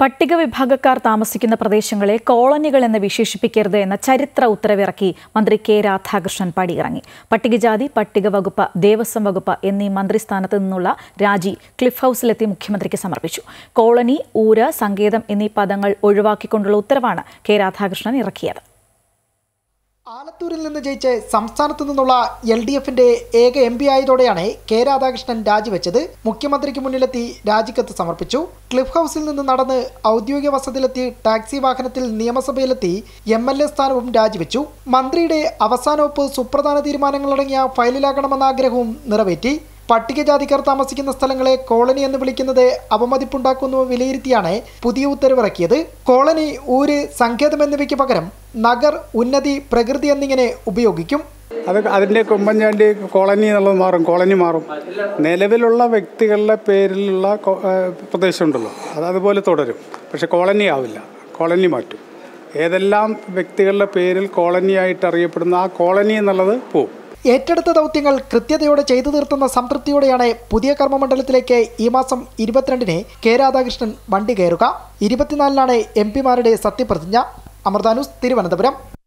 പട്ടിക വിഭാഗക്കാർ താമസിക്കുന്ന പ്രദേശങ്ങളെ കോളനികൾ എന്ന് വിശേഷിപ്പിക്കരുത് എന്ന ചരിത്ര ഉത്തരവിറക്കി മന്ത്രി കെ രാധാകൃഷ്ണൻ പടിയിറങ്ങി. പട്ടികജാതി പട്ടിക വകുപ്പ് ദേവസ്വം വകുപ്പ് എന്നീ മന്ത്രിസ്ഥാനത്ത് നിന്നുള്ള രാജി ക്ലിഫ് ഹൌസിലെത്തി മുഖ്യമന്ത്രിക്ക് സമർപ്പിച്ചു. കോളനി ഊര് സങ്കേതം എന്നീ പദങ്ങൾ ഒഴിവാക്കിക്കൊണ്ടുള്ള ഉത്തരവാണ് കെ രാധാകൃഷ്ണൻ ഇറക്കിയത്. ആലത്തൂരിൽ നിന്ന് ജയിച്ച് സംസ്ഥാനത്തു നിന്നുള്ള എൽ ഡി എഫിന്റെ ഏക എം പി ആയതോടെയാണ് കെ രാധാകൃഷ്ണൻ രാജിവെച്ചത്. മുഖ്യമന്ത്രിക്ക് മുന്നിലെത്തി രാജിക്കത്ത് സമർപ്പിച്ചു. ക്ലിഫ് ഹൗസിൽ നിന്ന് നടന്ന് ഔദ്യോഗിക വസതിയിലെത്തി ടാക്സി വാഹനത്തിൽ നിയമസഭയിലെത്തി എം എൽ എ സ്ഥാനവും രാജിവെച്ചു. മന്ത്രിയുടെ അവസാനവപ്പ് സുപ്രധാന തീരുമാനങ്ങളടങ്ങിയ ഫയലിലാകണമെന്ന ആഗ്രഹവും നിറവേറ്റി. പട്ടികജാതിക്കാർ താമസിക്കുന്ന സ്ഥലങ്ങളെ കോളനി എന്ന് വിളിക്കുന്നത് അപമതിപ്പുണ്ടാക്കുന്നു വിലയിരുത്തിയാണ് പുതിയ ഉത്തരവിറക്കിയത്. കോളനി ഊര് സങ്കേതം എന്നിവയ്ക്ക് പകരം നഗർ ഉന്നതി പ്രകൃതി എന്നിങ്ങനെ ഉപയോഗിക്കും. അത് അതിന്റെ കുമ്പഞ്ചാണ്ടി കോളനി എന്നുള്ളത് മാറും കോളനി മാറും. നിലവിലുള്ള വ്യക്തികളുടെ പേരിലുള്ള പ്രദേശമുണ്ടല്ലോ അത് അതുപോലെ തുടരും. പക്ഷെ കോളനി ആവില്ല കോളനി മാറ്റും. ഏതെല്ലാം വ്യക്തികളുടെ പേരിൽ കോളനി ആയിട്ട് അറിയപ്പെടുന്ന ആ കോളനി എന്നുള്ളത് പോവും. ഏറ്റെടുത്ത ദൗത്യങ്ങൾ കൃത്യതയോടെ ചെയ്തു തീർത്തുന്ന സംതൃപ്തിയോടെയാണ് പുതിയ കർമ്മമണ്ഡലത്തിലേക്ക് ഈ മാസം ഇരുപത്തിരണ്ടിന് കെ രാധാകൃഷ്ണൻ വണ്ടി കയറുക. ഇരുപത്തിനാലിനാണ് എം പിമാരുടെ സത്യപ്രതിജ്ഞ. അമൃതാനൂസ് തിരുവനന്തപുരം.